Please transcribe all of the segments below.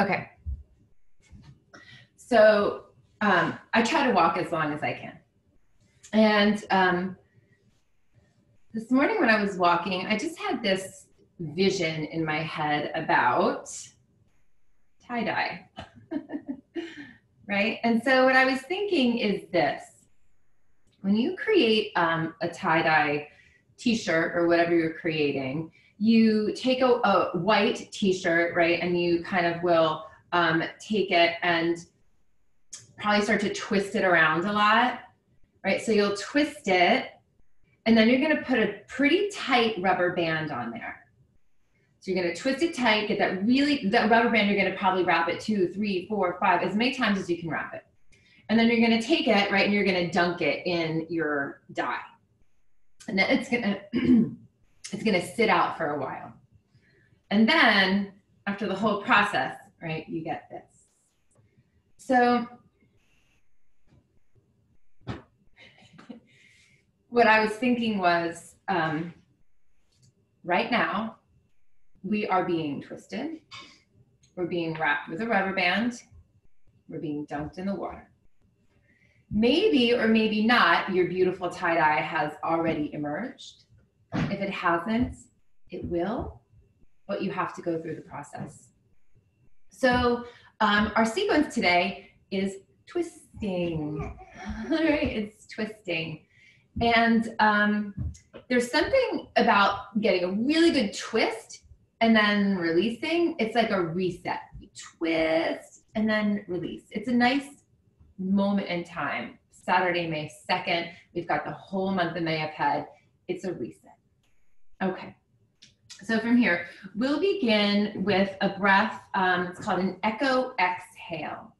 Okay. So um, I try to walk as long as I can. And um, this morning when I was walking, I just had this vision in my head about tie dye. right? And so what I was thinking is this when you create um, a tie dye t shirt or whatever you're creating, you take a, a white t shirt, right? And you kind of will um, take it and probably start to twist it around a lot, right? So you'll twist it and then you're gonna put a pretty tight rubber band on there. So you're gonna twist it tight, get that really, that rubber band, you're gonna probably wrap it two, three, four, five, as many times as you can wrap it. And then you're gonna take it, right, and you're gonna dunk it in your dye. And then it's gonna, it's gonna sit out for a while. And then after the whole process, right, you get this. So what I was thinking was um, right now, we are being twisted. We're being wrapped with a rubber band. We're being dunked in the water. Maybe or maybe not, your beautiful tie dye has already emerged. If it hasn't, it will, but you have to go through the process. So, um, our sequence today is twisting. All right, it's twisting. And um, there's something about getting a really good twist and then releasing. It's like a reset. You twist and then release. It's a nice moment in time. Saturday, May 2nd. We've got the whole month of May ahead. It's a reset. Okay. So from here, we'll begin with a breath. Um, it's called an echo exhale.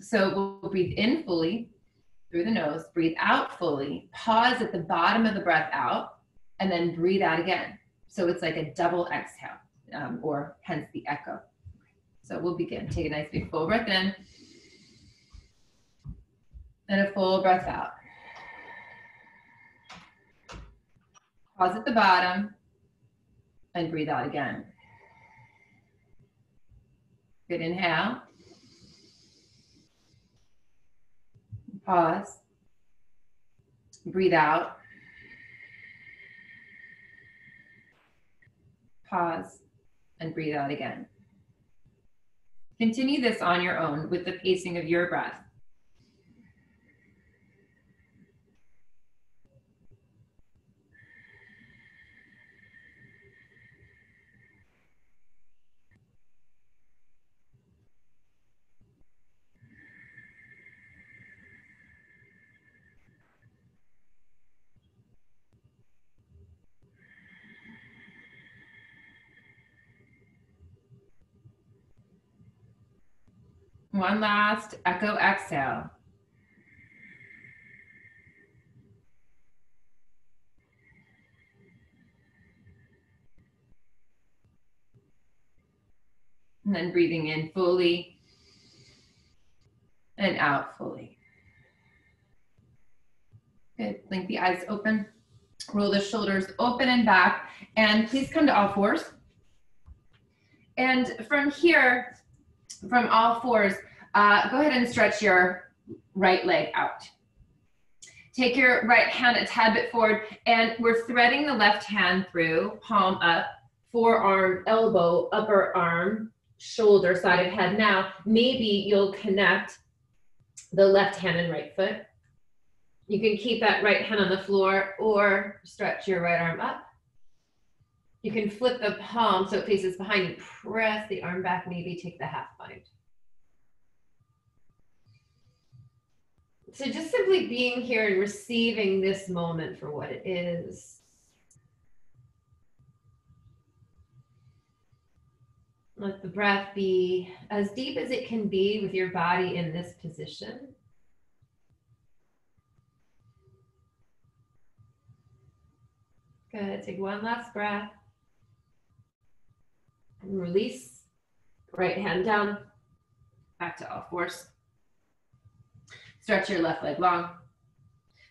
So we'll breathe in fully through the nose, breathe out fully, pause at the bottom of the breath out, and then breathe out again. So it's like a double exhale, um, or hence the echo. So we'll begin. Take a nice big full breath in, and a full breath out. Pause at the bottom, and breathe out again. Good inhale. Pause. Breathe out. Pause and breathe out again. Continue this on your own with the pacing of your breath. One last echo exhale. And then breathing in fully and out fully. Good. Blink the eyes open. Roll the shoulders open and back. And please come to all fours. And from here, from all fours, uh, go ahead and stretch your right leg out. Take your right hand a tad bit forward, and we're threading the left hand through, palm up, forearm, elbow, upper arm, shoulder, side of head. Now, maybe you'll connect the left hand and right foot. You can keep that right hand on the floor or stretch your right arm up. You can flip the palm so it faces behind you. Press the arm back, maybe take the half bind. So just simply being here and receiving this moment for what it is. Let the breath be as deep as it can be with your body in this position. Good. Take one last breath. And release. Right hand down. Back to all fours. Stretch your left leg long.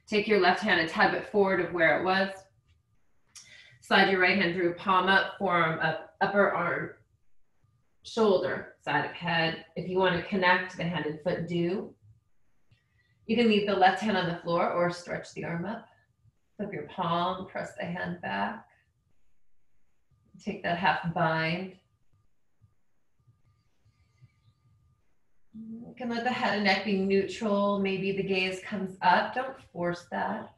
Take your left hand a tad bit forward of where it was. Slide your right hand through, palm up, forearm up, upper arm, shoulder, side of head. If you want to connect the hand and foot, do. You can leave the left hand on the floor or stretch the arm up. Flip your palm, press the hand back. Take that half bind. You can let the head and neck be neutral. Maybe the gaze comes up. Don't force that.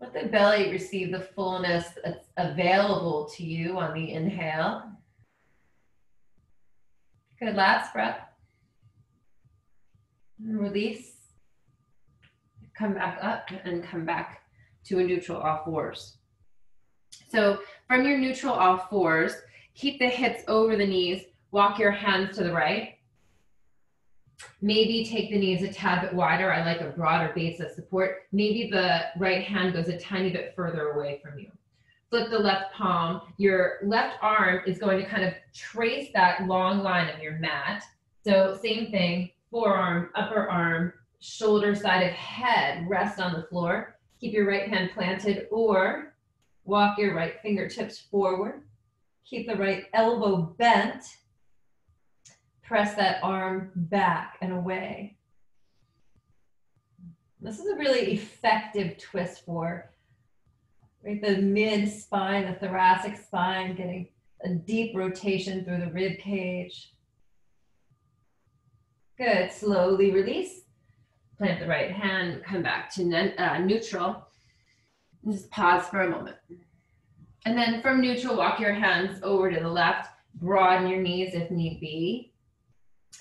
Let the belly receive the fullness that's available to you on the inhale. Good, last breath. Release. Come back up and come back to a neutral all fours. So from your neutral all fours, keep the hips over the knees, walk your hands to the right. Maybe take the knees a tad bit wider. I like a broader base of support. Maybe the right hand goes a tiny bit further away from you. Flip the left palm. Your left arm is going to kind of trace that long line of your mat. So same thing, forearm, upper arm, shoulder side of head, rest on the floor. Keep your right hand planted or walk your right fingertips forward. Keep the right elbow bent press that arm back and away. This is a really effective twist for right, the mid spine, the thoracic spine, getting a deep rotation through the rib cage. Good, slowly release. Plant the right hand, come back to uh, neutral. Just pause for a moment. And then from neutral, walk your hands over to the left, broaden your knees if need be.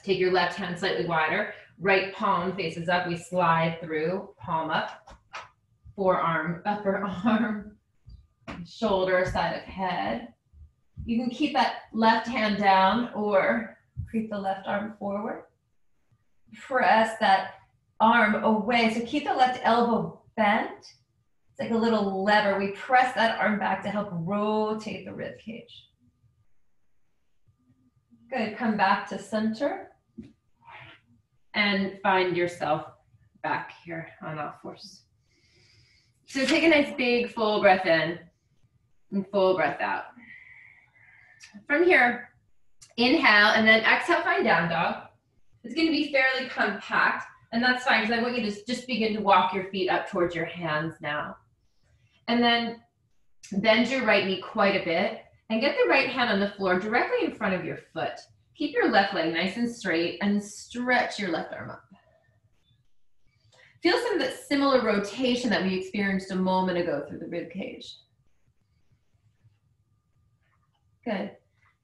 Take your left hand slightly wider. Right palm faces up. We slide through, palm up. Forearm, upper arm, shoulder, side of head. You can keep that left hand down or creep the left arm forward. Press that arm away. So keep the left elbow bent. It's like a little lever. We press that arm back to help rotate the rib cage. Good, come back to center and find yourself back here on all fours. So take a nice big full breath in and full breath out. From here, inhale and then exhale, find down dog. It's gonna be fairly compact and that's fine because I want you to just begin to walk your feet up towards your hands now. And then bend your right knee quite a bit and get the right hand on the floor directly in front of your foot. Keep your left leg nice and straight and stretch your left arm up. Feel some of that similar rotation that we experienced a moment ago through the rib cage. Good.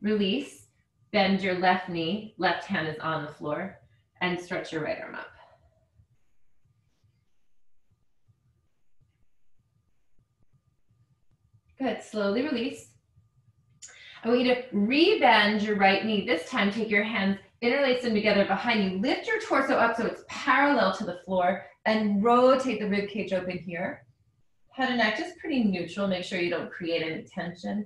Release. Bend your left knee. Left hand is on the floor. And stretch your right arm up. Good. Slowly release. I want you to rebend your right knee. This time, take your hands, interlace them together behind you. Lift your torso up so it's parallel to the floor and rotate the rib cage open here. Head and neck just pretty neutral. Make sure you don't create any tension.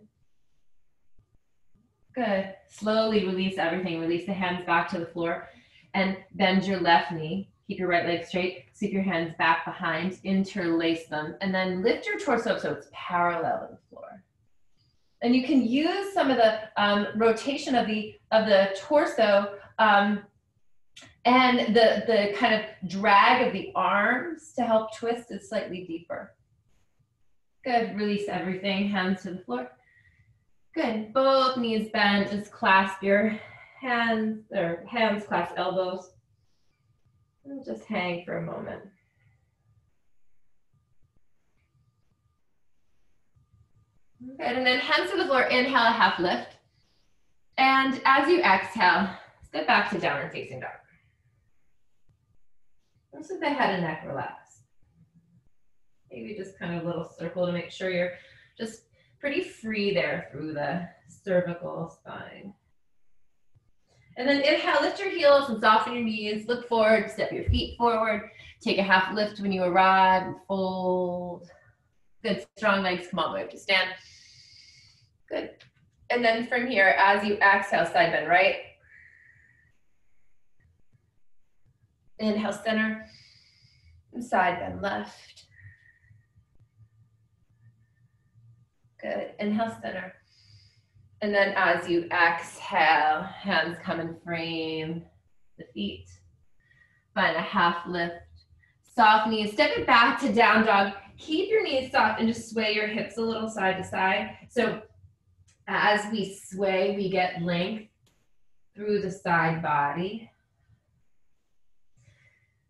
Good. Slowly release everything. Release the hands back to the floor and bend your left knee. Keep your right leg straight. Sweep your hands back behind. Interlace them. And then lift your torso up so it's parallel to the floor and you can use some of the um, rotation of the of the torso um, and the the kind of drag of the arms to help twist it slightly deeper. Good. Release everything. Hands to the floor. Good. Both knees bent. Just clasp your hands or hands clasp elbows. And just hang for a moment. Good, and then hands to the floor, inhale a half lift. And as you exhale, step back to downward facing dog. Just let the head and neck relax. Maybe just kind of a little circle to make sure you're just pretty free there through the cervical spine. And then inhale, lift your heels and soften your knees. Look forward, step your feet forward. Take a half lift when you arrive and fold. Good, strong legs come way up to stand. Good. And then from here, as you exhale, side bend right. Inhale, center. Side bend left. Good. Inhale, center. And then as you exhale, hands come and frame the feet. Find a half lift. Soft knees. Step it back to down dog. Keep your knees soft and just sway your hips a little side to side. So as we sway, we get length through the side body.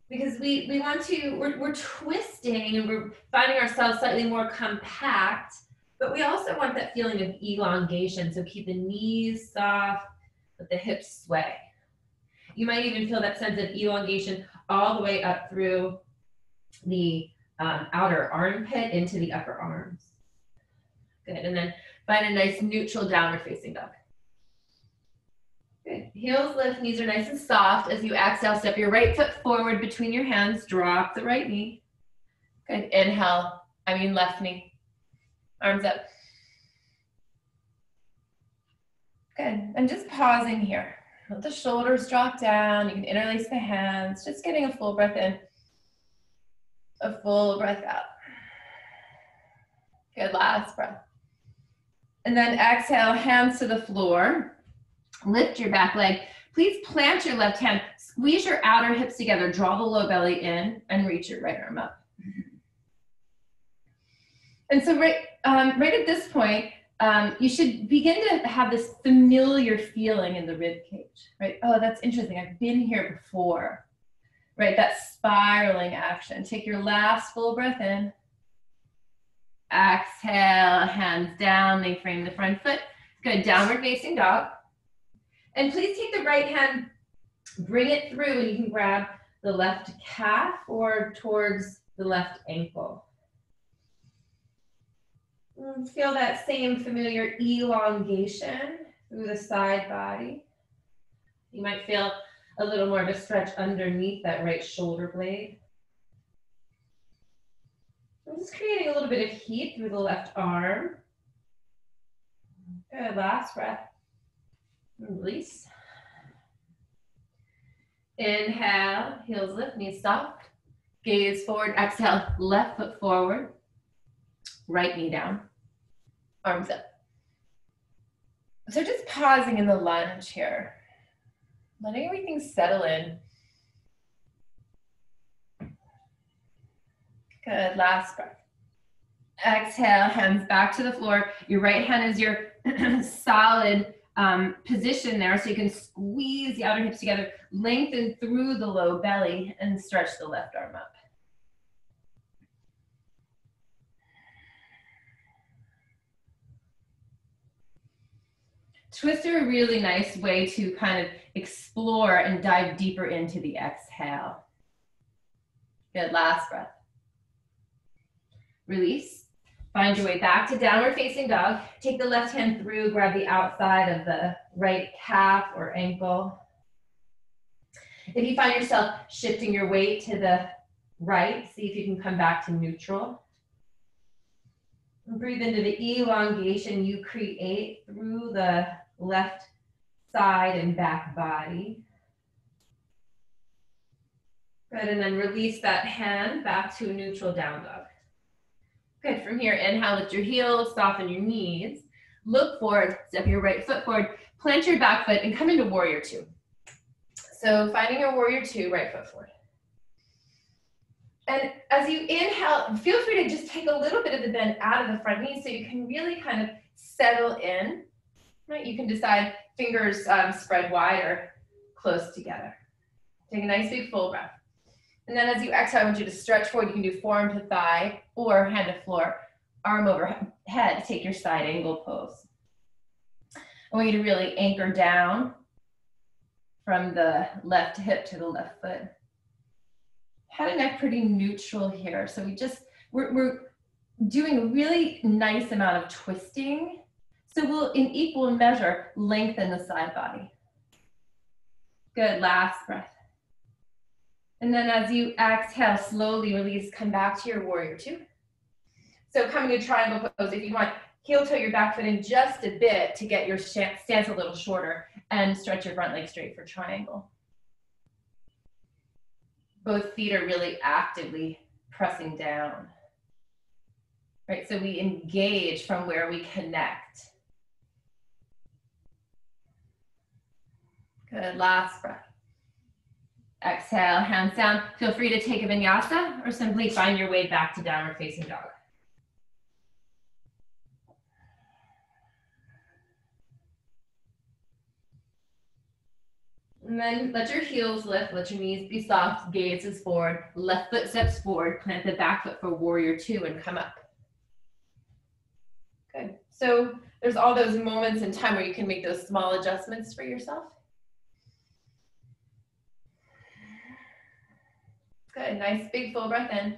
Because we, we want to, we're, we're twisting and we're finding ourselves slightly more compact, but we also want that feeling of elongation. So keep the knees soft, let the hips sway. You might even feel that sense of elongation all the way up through the um, outer armpit into the upper arms. Good, and then find a nice neutral downward facing dog. Good. Heels lift, knees are nice and soft. As you exhale, step your right foot forward between your hands, drop the right knee. Good. Inhale, I mean left knee. Arms up. Good. And just pausing here. Let the shoulders drop down. You can interlace the hands. Just getting a full breath in, a full breath out. Good. Last breath. And then exhale, hands to the floor. Lift your back leg. Please plant your left hand. Squeeze your outer hips together. Draw the low belly in and reach your right arm up. And so right, um, right at this point, um, you should begin to have this familiar feeling in the rib cage, right? Oh, that's interesting. I've been here before, right? That spiraling action. Take your last full breath in. Exhale, hands down. They frame the front foot. Good. Downward facing dog. And please take the right hand, bring it through, and you can grab the left calf or towards the left ankle. And feel that same familiar elongation through the side body. You might feel a little more of a stretch underneath that right shoulder blade. I'm just creating a little bit of heat through the left arm. Good, last breath. Release. Inhale, heels lift, knees soft. Gaze forward, exhale, left foot forward. Right knee down, arms up. So just pausing in the lunge here. Letting everything settle in. Good, last breath. Exhale, hands back to the floor. Your right hand is your solid um, position there so you can squeeze the outer hips together, lengthen through the low belly, and stretch the left arm up. Twists are a really nice way to kind of explore and dive deeper into the exhale. Good, last breath. Release. Find your way back to downward facing dog. Take the left hand through, grab the outside of the right calf or ankle. If you find yourself shifting your weight to the right, see if you can come back to neutral. Breathe into the elongation you create through the left side and back body. Good, and then release that hand back to a neutral down dog. Good, from here, inhale, lift your heels, soften your knees. Look forward, step your right foot forward, plant your back foot, and come into warrior two. So finding your warrior two, right foot forward. And as you inhale, feel free to just take a little bit of the bend out of the front knee so you can really kind of settle in. Right? You can decide fingers um, spread wide or close together. Take a nice big full breath. And then as you exhale, I want you to stretch forward. You can do forearm to thigh or hand to floor, arm over head. Take your side angle pose. I want you to really anchor down from the left hip to the left foot. Head and neck pretty neutral here. So we just, we're, we're doing a really nice amount of twisting. So we'll, in equal measure, lengthen the side body. Good, last breath. And then as you exhale, slowly release, come back to your warrior two. So coming to triangle pose, if you want, heel toe your back foot in just a bit to get your stance a little shorter and stretch your front leg straight for triangle. Both feet are really actively pressing down. right? So we engage from where we connect. Good, last breath. Exhale, hands down. Feel free to take a vinyasa or simply find your way back to downward facing dog. And then let your heels lift, let your knees be soft, gaze is forward, left foot steps forward, plant the back foot for warrior two and come up. Good. So there's all those moments in time where you can make those small adjustments for yourself. Good, nice big full breath in.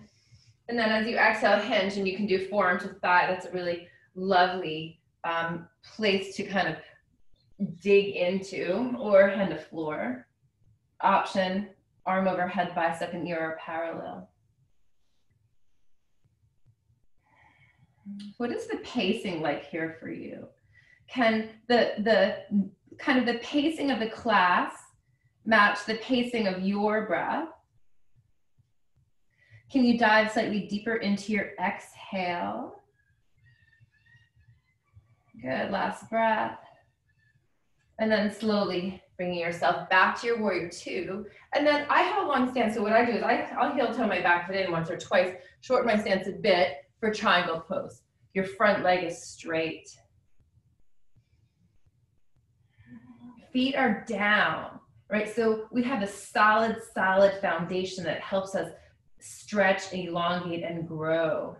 And then as you exhale, hinge and you can do forearm to thigh. That's a really lovely um, place to kind of dig into or hand to floor. Option, arm overhead, bicep and ear are parallel. What is the pacing like here for you? Can the, the kind of the pacing of the class match the pacing of your breath? Can you dive slightly deeper into your exhale? Good, last breath. And then slowly bringing yourself back to your warrior two. And then I have a long stance, so what I do is I, I'll heel toe my back foot in once or twice, shorten my stance a bit for triangle pose. Your front leg is straight. Feet are down, right? So we have a solid, solid foundation that helps us stretch, elongate, and grow.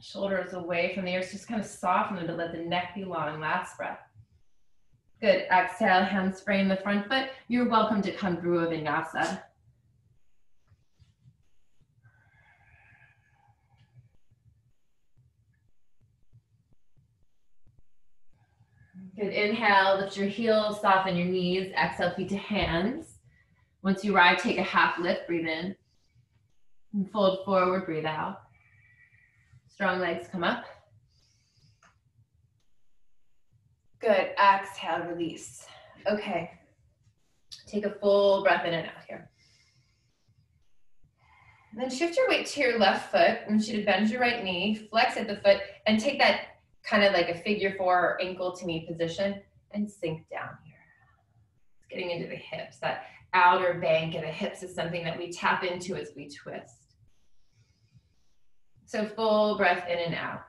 Shoulders away from the ears, just kind of soften them to let the neck be long. Last breath. Good. Exhale, hands frame the front foot. You're welcome to come through a vinyasa. Good. Inhale, lift your heels, soften your knees. Exhale, feet to hands. Once you ride, take a half lift, breathe in. And fold forward, breathe out. Strong legs come up. Good. Exhale, release. Okay. Take a full breath in and out here. And then shift your weight to your left foot. I want you to bend your right knee, flex at the foot, and take that kind of like a figure four or ankle to knee position and sink down here. It's getting into the hips, that outer bank of the hips is something that we tap into as we twist. So full breath in and out.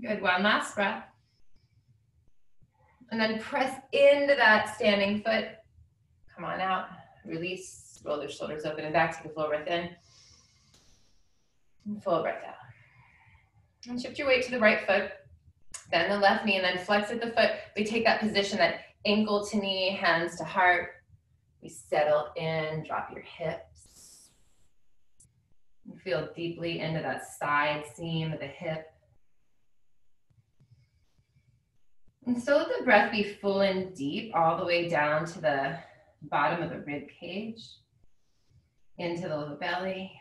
Good, one last breath. And then press into that standing foot. Come on out, release, roll your shoulders open and back, take a full breath in. Full breath out. And shift your weight to the right foot, bend the left knee, and then flex at the foot. We take that position, that ankle to knee, hands to heart. We settle in, drop your hips. You feel deeply into that side seam of the hip. And so let the breath be full and deep all the way down to the bottom of the rib cage, into the low belly.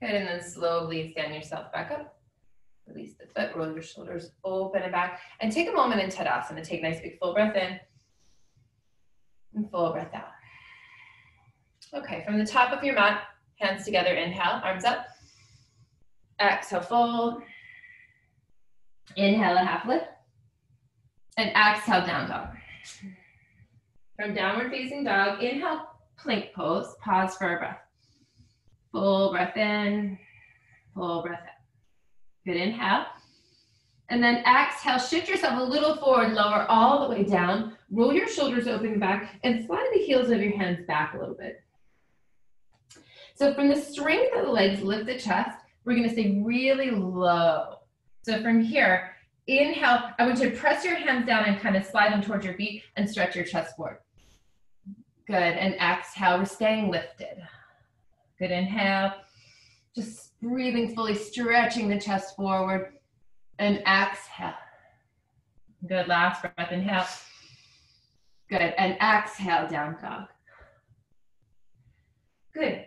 Good, and then slowly stand yourself back up. Release the foot, roll your shoulders open and back. And take a moment in Tadasana. Take a nice big full breath in and full breath out. Okay, from the top of your mat, hands together, inhale, arms up. Exhale, fold. Inhale, a half lift. And exhale, down dog. From downward facing dog, inhale, plank pose. Pause for a breath. Full breath in, full breath out. Good inhale. And then exhale, shift yourself a little forward, lower all the way down. Roll your shoulders open back and slide the heels of your hands back a little bit. So from the strength of the legs, lift the chest. We're gonna stay really low. So from here, inhale, I want you to press your hands down and kind of slide them towards your feet and stretch your chest forward. Good, and exhale, we're staying lifted. Good inhale. Just breathing fully, stretching the chest forward. And exhale. Good. Last breath. Inhale. Good. And exhale, down dog. Good.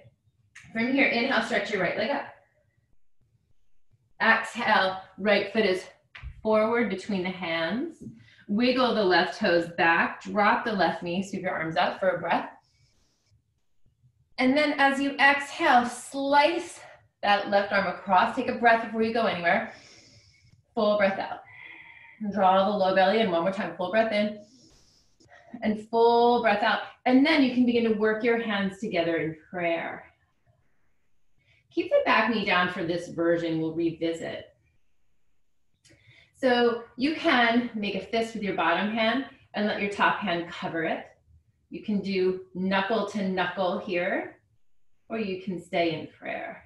From here, inhale, stretch your right leg up. Exhale, right foot is forward between the hands. Wiggle the left toes back, drop the left knee, sweep your arms up for a breath. And then as you exhale, slice that left arm across. Take a breath before you go anywhere. Full breath out. Draw the low belly in one more time. Full breath in and full breath out. And then you can begin to work your hands together in prayer. Keep the back knee down for this version. We'll revisit. So you can make a fist with your bottom hand and let your top hand cover it. You can do knuckle to knuckle here, or you can stay in prayer.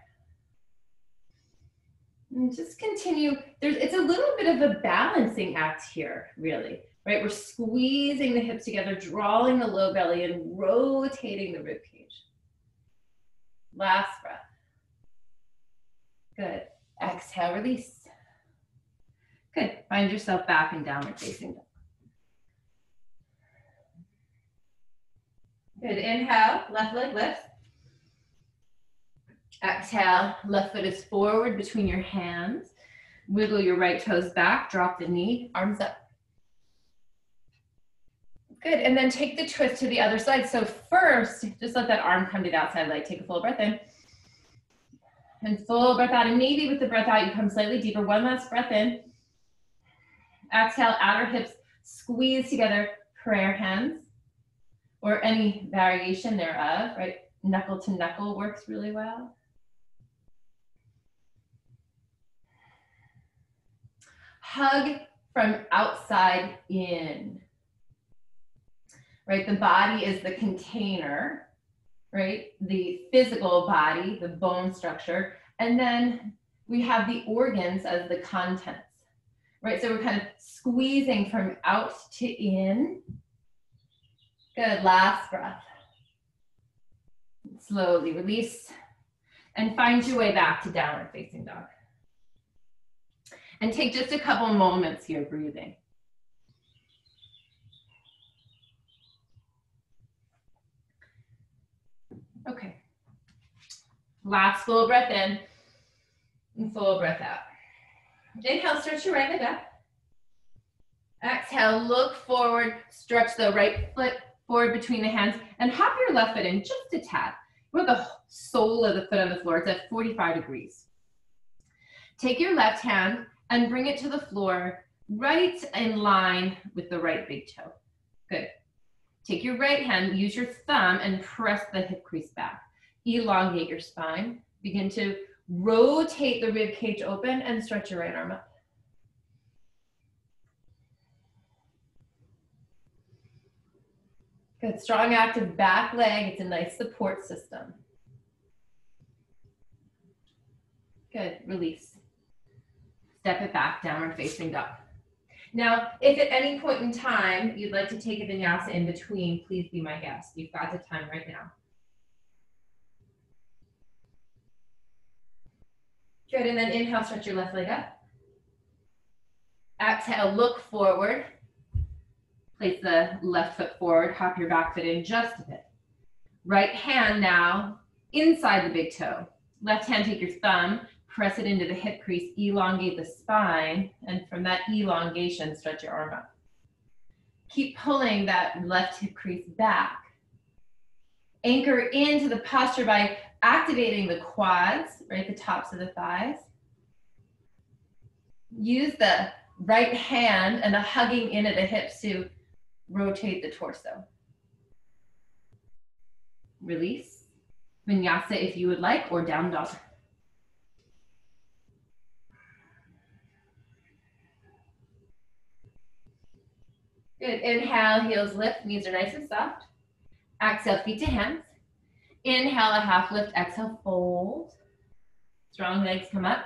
And just continue. There's, it's a little bit of a balancing act here, really, right? We're squeezing the hips together, drawing the low belly and rotating the rib cage. Last breath. Good. Exhale, release. Good. Find yourself back in downward facing dog. Good. Inhale, left leg lifts. Exhale, left foot is forward between your hands. Wiggle your right toes back, drop the knee, arms up. Good, and then take the twist to the other side. So first, just let that arm come to the outside leg. Take a full breath in. And full breath out. And maybe with the breath out, you come slightly deeper. One last breath in. Exhale, outer hips squeeze together, prayer hands, or any variation thereof, right? Knuckle to knuckle works really well. Hug from outside in, right? The body is the container, right? The physical body, the bone structure, and then we have the organs as the contents right? So we're kind of squeezing from out to in. Good, last breath. Slowly release and find your way back to downward facing dog. And take just a couple moments here breathing. Okay. Last full breath in and full breath out. Inhale, stretch your right leg up. Exhale, look forward, stretch the right foot forward between the hands, and hop your left foot in just a tad. Where the sole of the foot on the floor, it's at 45 degrees. Take your left hand and bring it to the floor right in line with the right big toe. Good. Take your right hand, use your thumb, and press the hip crease back. Elongate your spine. Begin to Rotate the rib cage open and stretch your right arm up. Good, strong active back leg. It's a nice support system. Good, release. Step it back, downward facing dog. Now, if at any point in time you'd like to take a vinyasa in between, please be my guest. You've got the time right now. Good, and then inhale, stretch your left leg up. Exhale, look forward. Place the left foot forward, hop your back foot in just a bit. Right hand now inside the big toe. Left hand, take your thumb, press it into the hip crease, elongate the spine, and from that elongation, stretch your arm up. Keep pulling that left hip crease back. Anchor into the posture by activating the quads, right, the tops of the thighs. Use the right hand and the hugging in at the hips to rotate the torso. Release. Vinyasa if you would like, or down dog. Good. Inhale, heels lift, knees are nice and soft. Exhale, feet to hands. Inhale, a half lift. Exhale, fold. Strong legs come up.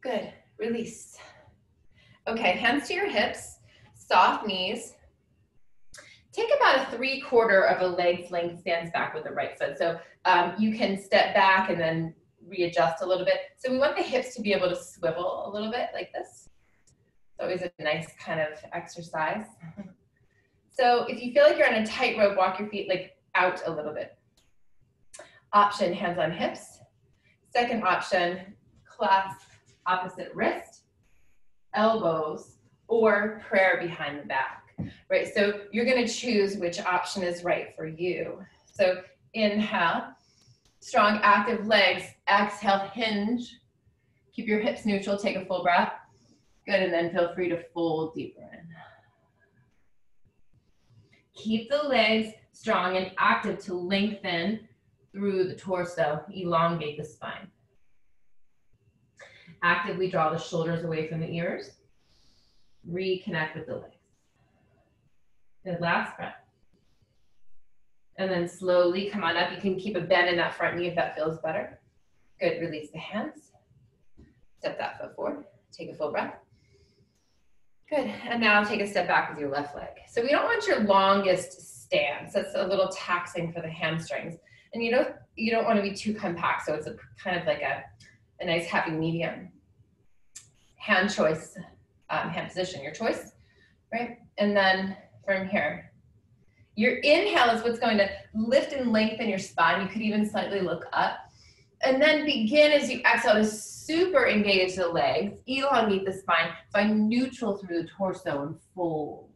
Good. Release. Okay, hands to your hips, soft knees. Take about a three quarter of a leg's length stance back with the right foot. So um, you can step back and then readjust a little bit. So we want the hips to be able to swivel a little bit like this. It's always a nice kind of exercise. So if you feel like you're on a tightrope, walk your feet like out a little bit. Option, hands on hips. Second option, clasp opposite wrist, elbows, or prayer behind the back, right? So you're gonna choose which option is right for you. So inhale, strong active legs, exhale, hinge. Keep your hips neutral, take a full breath. Good, and then feel free to fold deeper in. Keep the legs strong and active to lengthen through the torso, elongate the spine. Actively draw the shoulders away from the ears. Reconnect with the legs. Good, last breath. And then slowly come on up. You can keep a bend in that front knee if that feels better. Good, release the hands. Step that foot forward. Take a full breath. Good, and now take a step back with your left leg. So we don't want your longest stance. That's a little taxing for the hamstrings. And you don't, you don't want to be too compact, so it's a kind of like a, a nice happy medium. Hand choice, um, hand position, your choice, right? And then from here, your inhale is what's going to lift and lengthen your spine. You could even slightly look up. And then begin as you exhale to super engage the legs, elongate the spine, find neutral through the torso and fold.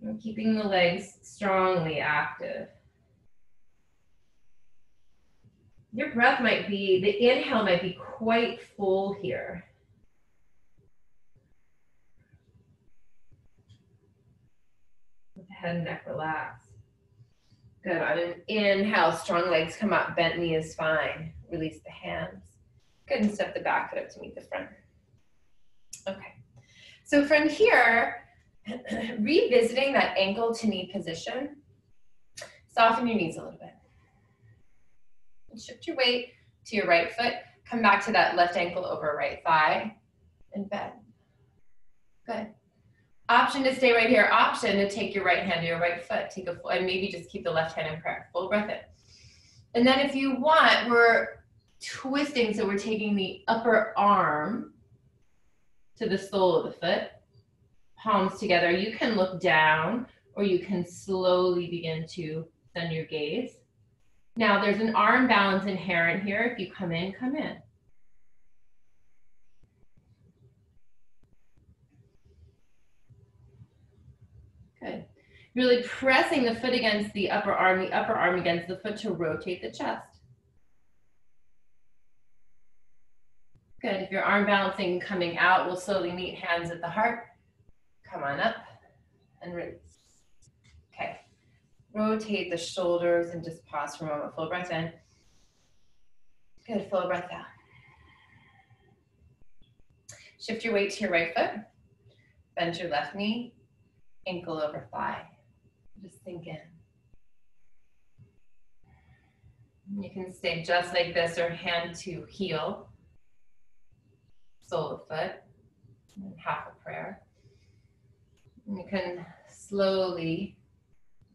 And keeping the legs strongly active. Your breath might be, the inhale might be quite full here. head and neck relax. Good. On an inhale, strong legs come up, bent knee is fine. Release the hands. Good, and step the back foot up to meet the front. Okay. So from here, revisiting that ankle to knee position, soften your knees a little bit. And shift your weight to your right foot. Come back to that left ankle over right thigh and bend. Good. Option to stay right here. Option to take your right hand to your right foot. Take a full, and maybe just keep the left hand in prayer. Full breath in. And then if you want, we're twisting. So we're taking the upper arm to the sole of the foot, palms together. You can look down or you can slowly begin to send your gaze. Now there's an arm balance inherent here. If you come in, come in. Good. Really pressing the foot against the upper arm, the upper arm against the foot to rotate the chest. Good. If your arm balancing coming out, we'll slowly meet hands at the heart. Come on up and release. Rotate the shoulders and just pause for a moment. Full breath in. Good. Full breath out. Shift your weight to your right foot. Bend your left knee ankle over thigh. Just sink in. You can stay just like this or hand to heel, sole of foot, half a prayer. And you can slowly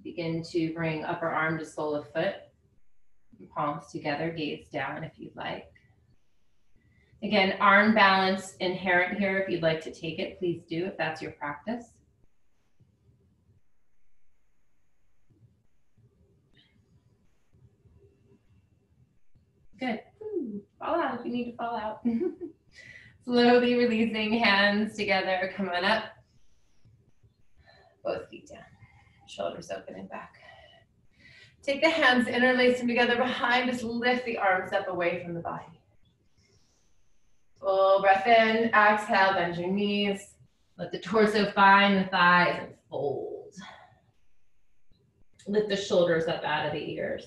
begin to bring upper arm to sole of foot, palms together, gaze down if you'd like. Again, arm balance inherent here. If you'd like to take it, please do if that's your practice. Good. Fall out if you need to fall out. Slowly releasing hands together. Come on up. Both feet down. Shoulders open and back. Take the hands, interlace them together behind. Just lift the arms up away from the body. Full breath in. Exhale, bend your knees. Let the torso find the thighs and fold. Lift the shoulders up out of the ears.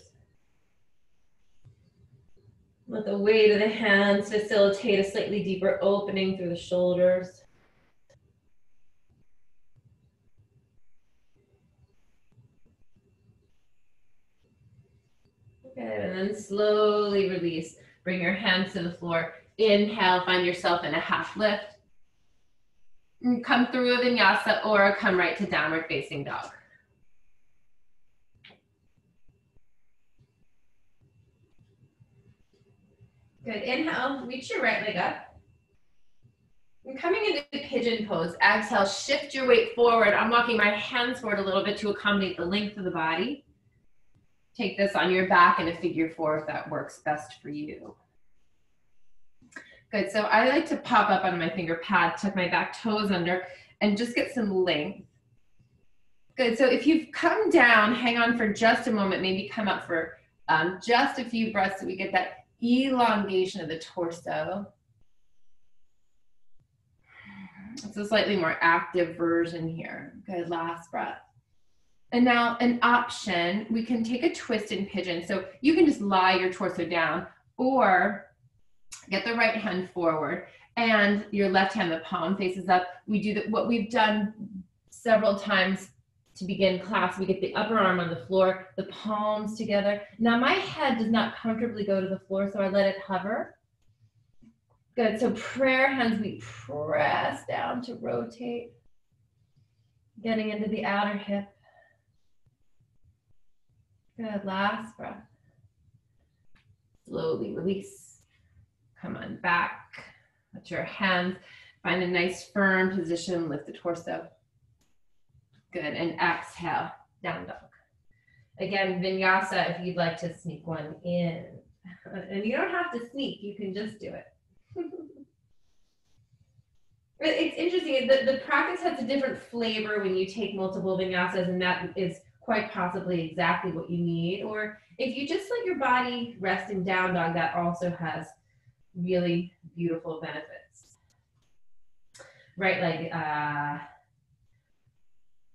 Let the weight of the hands facilitate a slightly deeper opening through the shoulders. Good, and then slowly release. Bring your hands to the floor. Inhale, find yourself in a half lift. And come through a vinyasa or come right to downward facing dog. Good. Inhale, reach your right leg up. And coming into pigeon pose, exhale, shift your weight forward. I'm walking my hands forward a little bit to accommodate the length of the body. Take this on your back in a figure four if that works best for you. Good. So I like to pop up on my finger pad, tuck my back toes under, and just get some length. Good. So if you've come down, hang on for just a moment, maybe come up for um, just a few breaths so we get that elongation of the torso. It's a slightly more active version here. Good. Last breath. And now an option, we can take a twist in pigeon. So you can just lie your torso down or get the right hand forward and your left hand, the palm faces up. We do the, what we've done several times to begin class. We get the upper arm on the floor, the palms together. Now my head does not comfortably go to the floor, so I let it hover. Good, so prayer hands, we press down to rotate. Getting into the outer hip. Good, last breath. Slowly release. Come on back. Let your hands find a nice firm position. Lift the torso. Good, and exhale, down dog. Again, vinyasa if you'd like to sneak one in. And you don't have to sneak, you can just do it. it's interesting, the, the practice has a different flavor when you take multiple vinyasas, and that is quite possibly exactly what you need. Or if you just let your body rest in down dog, that also has really beautiful benefits. Right leg, uh,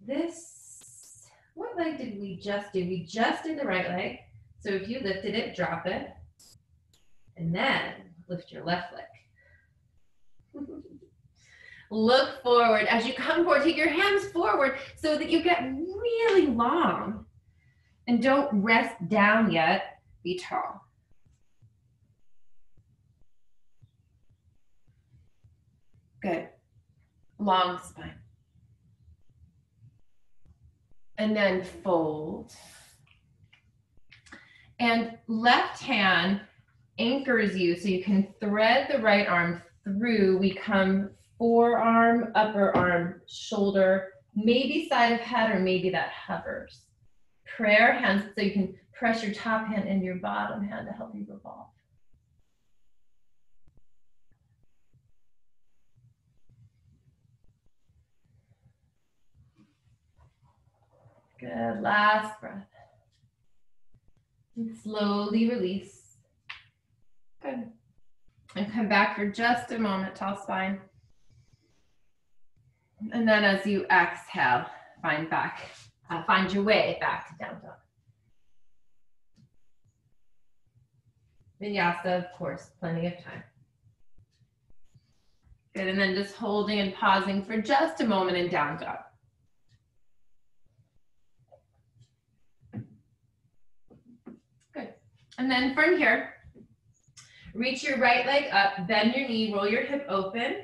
this, what leg did we just do? We just did the right leg. So if you lifted it, drop it, and then lift your left leg. Look forward. As you come forward, take your hands forward so that you get really long. And don't rest down yet. Be tall. Good. Long spine. And then fold. And left hand anchors you so you can thread the right arm through. We come forearm, upper arm, shoulder, maybe side of head, or maybe that hovers. Prayer hands so you can press your top hand and your bottom hand to help you revolve. Good. Last breath. And slowly release. Good. And come back for just a moment, tall spine. And then as you exhale, find back, uh, find your way back to down dog. Vinyasa, of course, plenty of time. Good, and then just holding and pausing for just a moment in down dog. Good. And then from here, reach your right leg up, bend your knee, roll your hip open,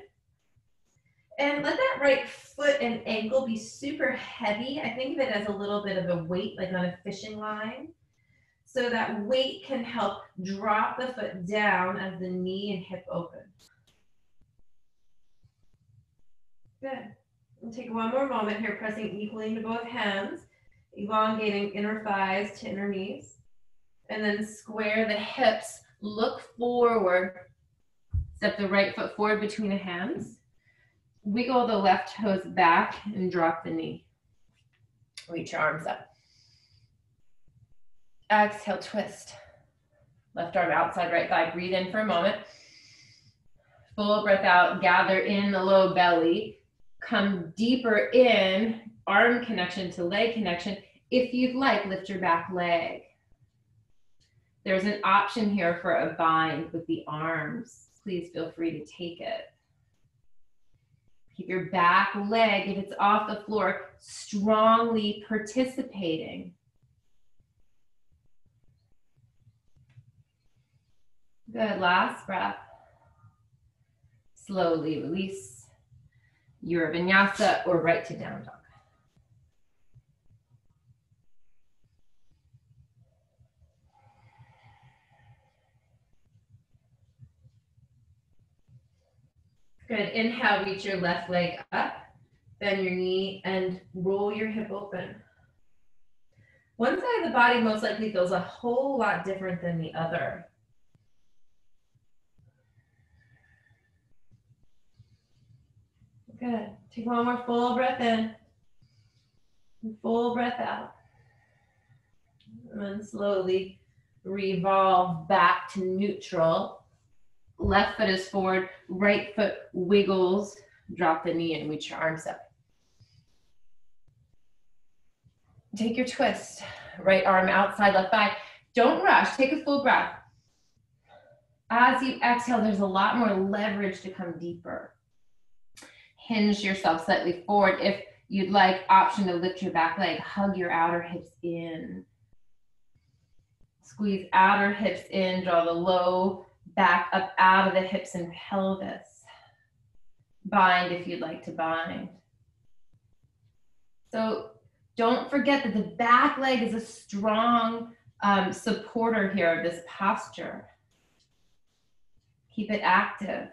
and let that right foot and ankle be super heavy. I think of it as a little bit of a weight, like on a fishing line. So that weight can help drop the foot down as the knee and hip open. Good. We'll take one more moment here, pressing equally into both hands, elongating inner thighs to inner knees. And then square the hips, look forward. Step the right foot forward between the hands wiggle the left toes back and drop the knee. Reach your arms up. Exhale, twist. Left arm outside right thigh. Breathe in for a moment. Full breath out. Gather in the low belly. Come deeper in. Arm connection to leg connection. If you'd like, lift your back leg. There's an option here for a bind with the arms. Please feel free to take it. Keep your back leg, if it's off the floor, strongly participating. Good, last breath. Slowly release your vinyasa or right to down dog. Good. Inhale, reach your left leg up, bend your knee, and roll your hip open. One side of the body most likely feels a whole lot different than the other. Good. Take one more full breath in and full breath out. And then slowly revolve back to neutral Left foot is forward, right foot wiggles. Drop the knee and reach your arms up. Take your twist. Right arm outside, left thigh. Don't rush. Take a full breath. As you exhale, there's a lot more leverage to come deeper. Hinge yourself slightly forward. If you'd like, option to lift your back leg, hug your outer hips in. Squeeze outer hips in, draw the low back up out of the hips and pelvis. Bind if you'd like to bind. So don't forget that the back leg is a strong um, supporter here of this posture. Keep it active.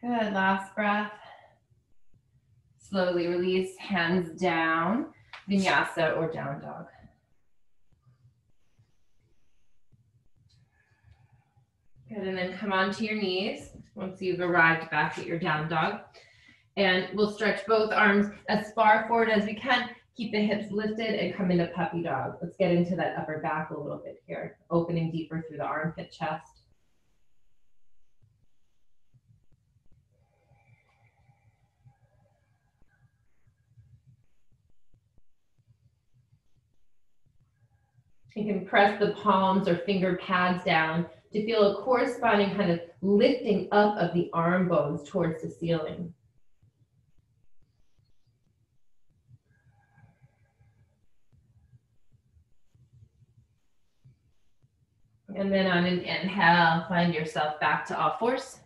Good, last breath. Slowly release, hands down, vinyasa or down dog. Good, and then come onto your knees once you've arrived back at your down dog. And we'll stretch both arms as far forward as we can. Keep the hips lifted and come into puppy dog. Let's get into that upper back a little bit here, opening deeper through the armpit chest. You can press the palms or finger pads down to feel a corresponding kind of lifting up of the arm bones towards the ceiling. And then on an inhale, find yourself back to all fours.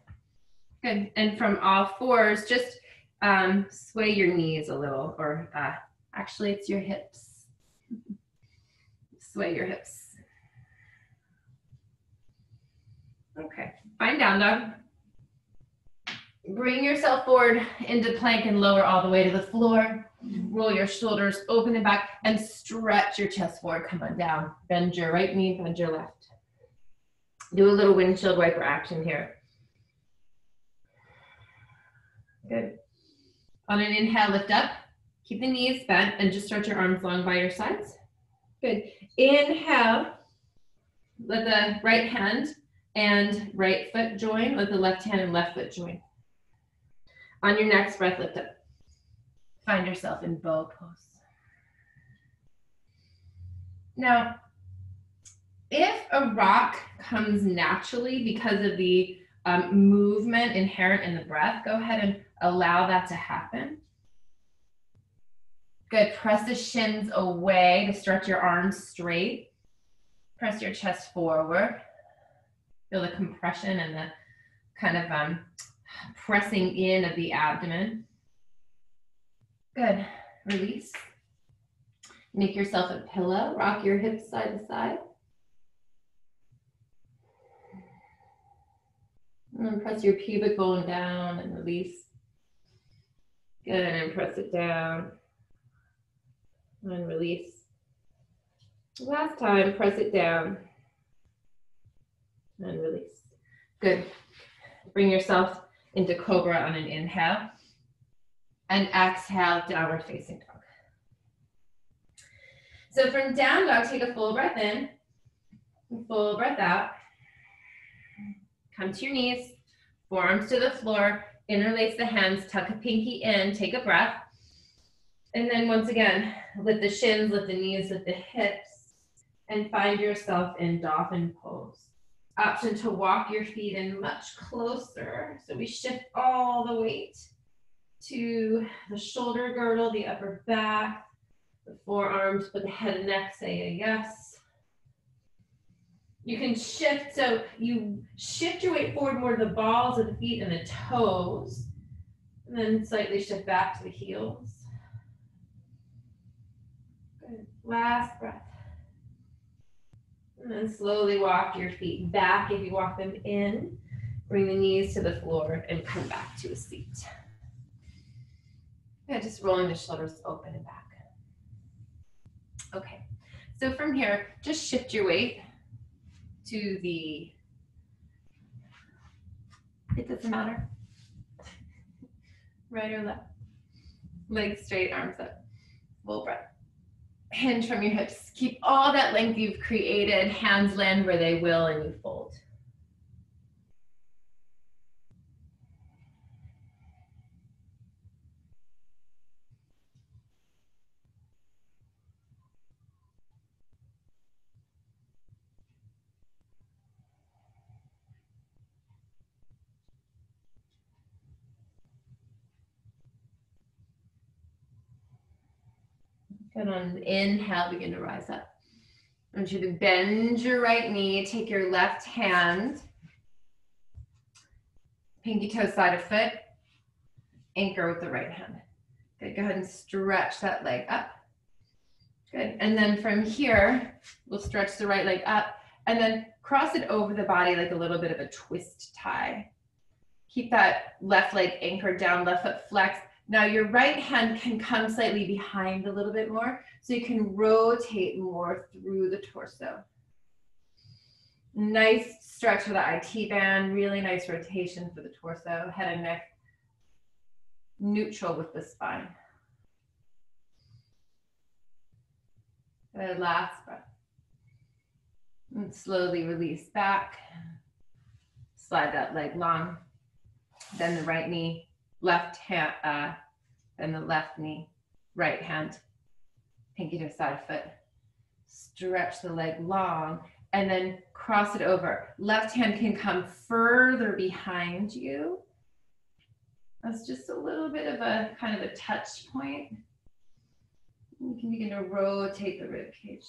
Good. And from all fours, just um, sway your knees a little, or uh, actually, it's your hips. Sway your hips. Okay. Find down dog. Bring yourself forward into plank and lower all the way to the floor. Roll your shoulders, open and back, and stretch your chest forward. Come on down. Bend your right knee, bend your left. Do a little windshield wiper action here. Good. On an inhale, lift up. Keep the knees bent and just stretch your arms long by your sides. Good. Inhale. Let the right hand and right foot join. Let the left hand and left foot join. On your next breath, lift up. Find yourself in bow pose. Now, if a rock comes naturally because of the um, movement inherent in the breath, go ahead and allow that to happen. Good. Press the shins away to stretch your arms straight. Press your chest forward. Feel the compression and the kind of um, pressing in of the abdomen. Good. Release. Make yourself a pillow. Rock your hips side to side. And then press your pubic bone down and release. Good, and press it down. And release. Last time, press it down. And release. Good. Bring yourself into cobra on an inhale. And exhale, downward facing dog. So from down dog, take a full breath in. Full breath out. Come to your knees, forearms to the floor, interlace the hands, tuck a pinky in, take a breath. And then once again, lift the shins, lift the knees, lift the hips, and find yourself in dolphin pose. Option to walk your feet in much closer. So we shift all the weight to the shoulder girdle, the upper back, the forearms, but the head and neck say a yes. You can shift, so you shift your weight forward more to the balls of the feet and the toes, and then slightly shift back to the heels. Good. Last breath. And then slowly walk your feet back if you walk them in. Bring the knees to the floor and come back to a seat. Yeah, just rolling the shoulders open and back. Okay, so from here, just shift your weight to the, it doesn't matter. Right or left? Legs straight, arms up. Full breath. Hinge from your hips. Keep all that length you've created. Hands land where they will and you fold. Good on the inhale, begin to rise up. I want you to bend your right knee, take your left hand, pinky toe side of foot, anchor with the right hand. Good, go ahead and stretch that leg up. Good, and then from here, we'll stretch the right leg up and then cross it over the body like a little bit of a twist tie. Keep that left leg anchored down, left foot flexed, now your right hand can come slightly behind a little bit more, so you can rotate more through the torso. Nice stretch for the IT band, really nice rotation for the torso, head and neck, neutral with the spine. Good, last breath. And slowly release back. Slide that leg long. Then the right knee left hand, uh, the left knee, right hand, pinky to side foot. Stretch the leg long and then cross it over. Left hand can come further behind you. That's just a little bit of a kind of a touch point. You can begin to rotate the rib cage.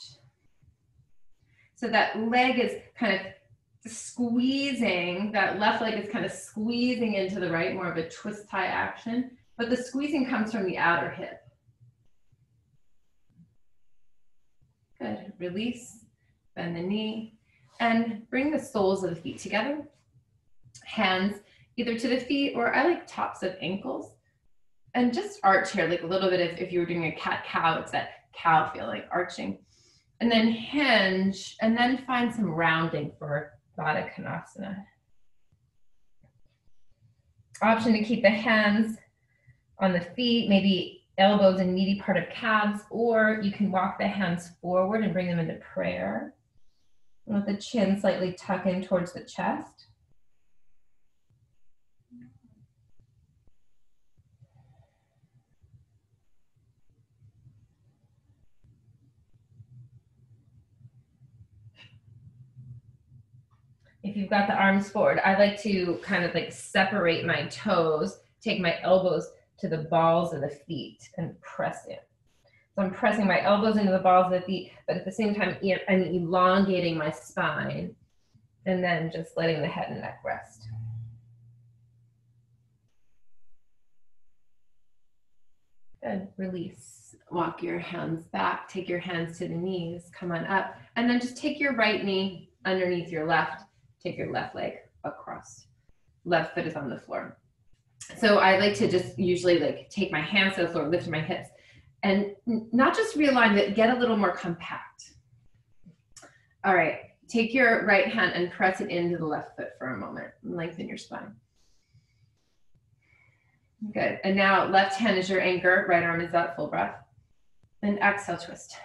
So that leg is kind of squeezing, that left leg is kind of squeezing into the right, more of a twist tie action, but the squeezing comes from the outer hip. Good, release, bend the knee, and bring the soles of the feet together. Hands either to the feet or I like tops of ankles. And just arch here, like a little bit of if you were doing a cat cow, it's that cow feeling, arching. And then hinge, and then find some rounding for Baddha Konasana. Option to keep the hands on the feet, maybe elbows and meaty part of calves, or you can walk the hands forward and bring them into prayer. Let the chin slightly tuck in towards the chest. If you've got the arms forward, I like to kind of like separate my toes, take my elbows to the balls of the feet and press in. So I'm pressing my elbows into the balls of the feet, but at the same time, I'm elongating my spine and then just letting the head and neck rest. Good, release. Walk your hands back, take your hands to the knees, come on up, and then just take your right knee underneath your left take your left leg across. Left foot is on the floor. So I like to just usually like take my hands to the floor, lift my hips, and not just realign, but get a little more compact. All right, take your right hand and press it into the left foot for a moment. Lengthen your spine. Good. And now left hand is your anchor, right arm is out, full breath. And exhale, twist.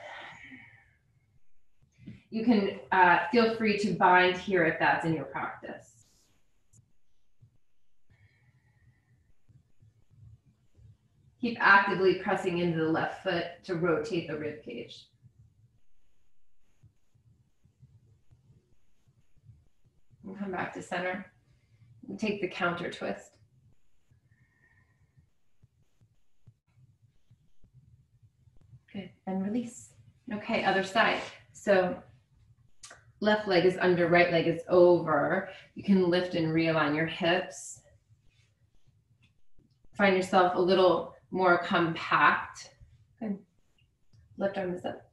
You can uh, feel free to bind here if that's in your practice. Keep actively pressing into the left foot to rotate the rib cage. And come back to center. And take the counter twist. Good, and release. Okay, other side. So left leg is under, right leg is over. You can lift and realign your hips. Find yourself a little more compact. Good. Left arm is up.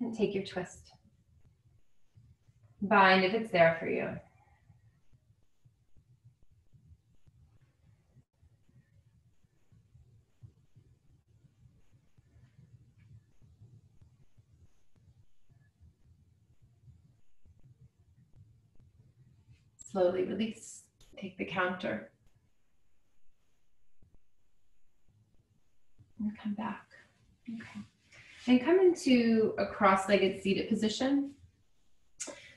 And take your twist. Bind if it's there for you. slowly release. Take the counter. And come back. Okay. And come into a cross-legged seated position.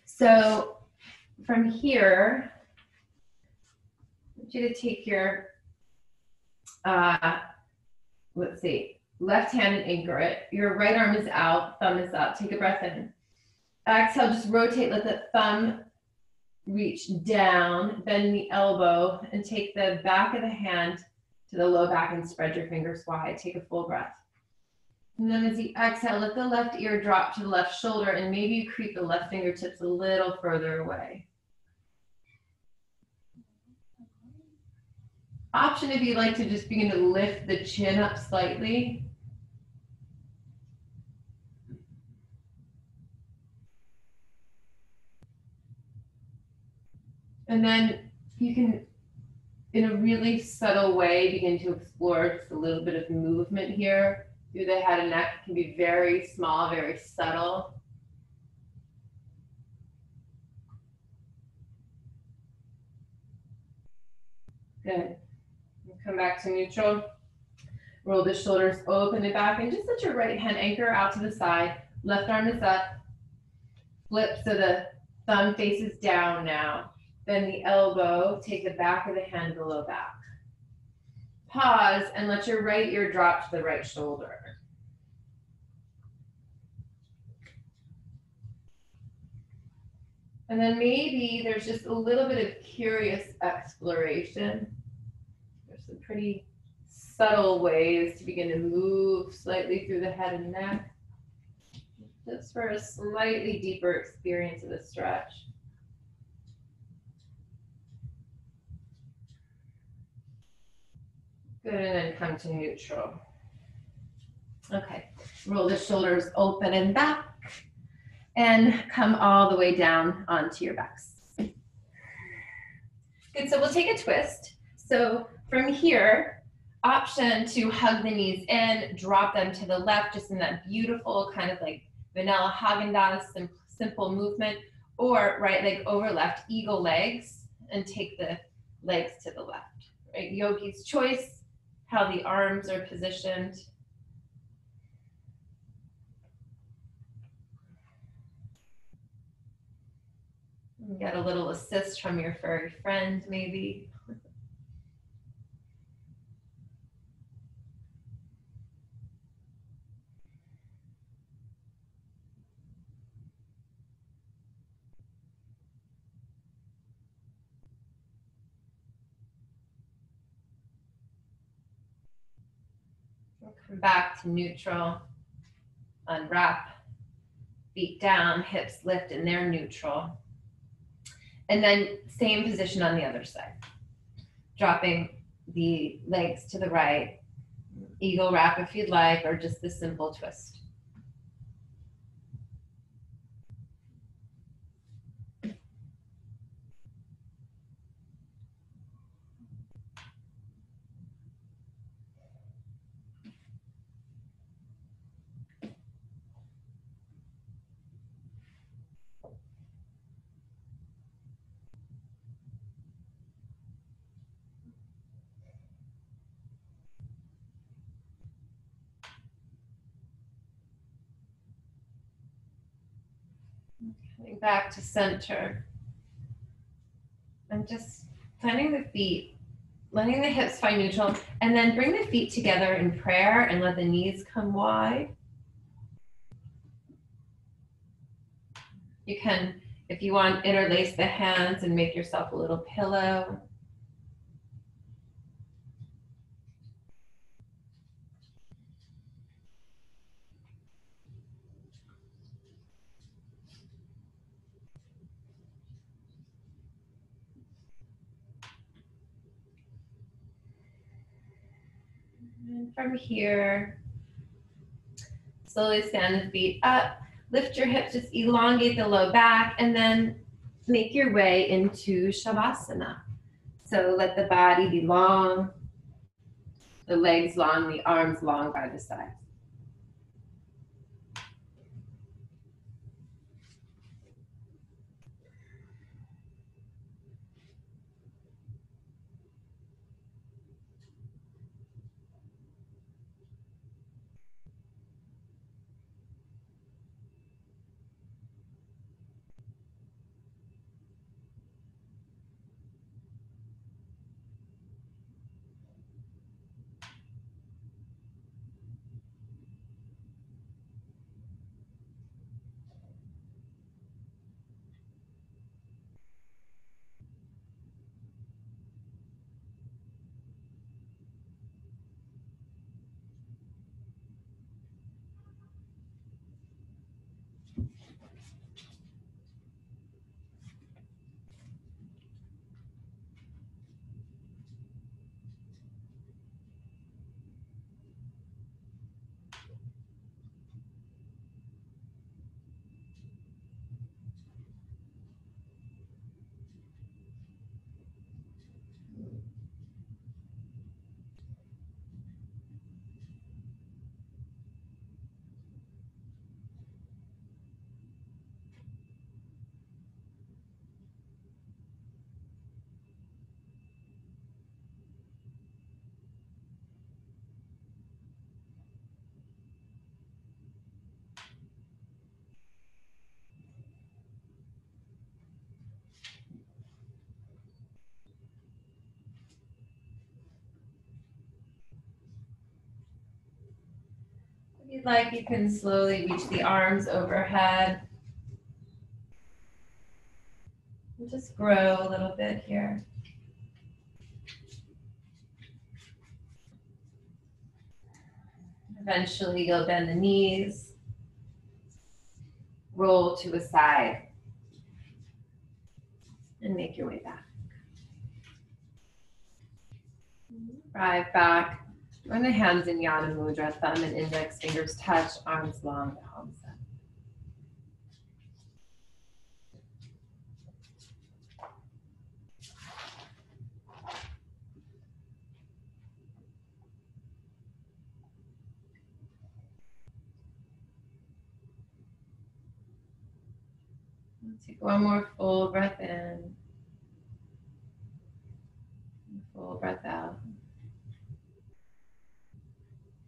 So from here, I want you to take your, uh, let's see, left hand and anchor it. Your right arm is out, thumb is up. Take a breath in. Exhale, just rotate. Let the thumb reach down, bend the elbow, and take the back of the hand to the low back and spread your fingers wide. Take a full breath. And then as you exhale, let the left ear drop to the left shoulder, and maybe you creep the left fingertips a little further away. Option if you'd like to just begin to lift the chin up slightly. And then you can, in a really subtle way, begin to explore just a little bit of movement here through the head and neck. It can be very small, very subtle. Good. Come back to neutral. Roll the shoulders open and back and just let your right hand anchor out to the side. Left arm is up. Flip so the thumb faces down now. Bend the elbow, take the back of the hand below back. Pause and let your right ear drop to the right shoulder. And then maybe there's just a little bit of curious exploration. There's some pretty subtle ways to begin to move slightly through the head and neck. Just for a slightly deeper experience of the stretch. Good, and then come to neutral. Okay, roll the shoulders open and back and come all the way down onto your backs. Good, so we'll take a twist. So from here, option to hug the knees in, drop them to the left, just in that beautiful kind of like vanilla Haagen-Dazs sim simple movement, or right leg over left, eagle legs, and take the legs to the left. Right, yogi's choice, how the arms are positioned. Get a little assist from your furry friend, maybe. We'll come back to neutral, unwrap, feet down, hips lift, and they're neutral. And then same position on the other side. Dropping the legs to the right, eagle wrap if you'd like, or just the simple twist. Coming back to center. And just planting the feet, letting the hips find neutral, and then bring the feet together in prayer and let the knees come wide. You can, if you want, interlace the hands and make yourself a little pillow. And from here, slowly stand the feet up, lift your hips, just elongate the low back, and then make your way into Shavasana. So let the body be long, the legs long, the arms long by the sides. You'd like, you can slowly reach the arms overhead. And just grow a little bit here. Eventually, you'll bend the knees, roll to a side, and make your way back. Drive back. Bring the hands in Jnana Mudra, thumb and index fingers touch, arms long, palms up. Take one more full breath in. Full breath out.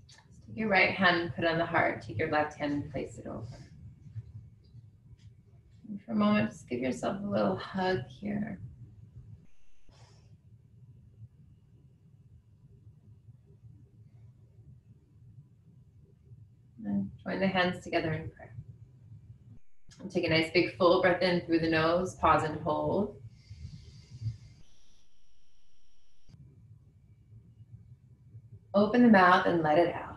Take your right hand put on the heart. Take your left hand and place it over. And for a moment, just give yourself a little hug here. And join the hands together in prayer. And take a nice big full breath in through the nose, pause and hold. Open the mouth and let it out.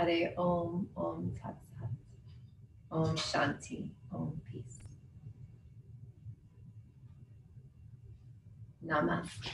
Hari Om Om Tat Sat. Om Shanti. Om Peace. Namaste.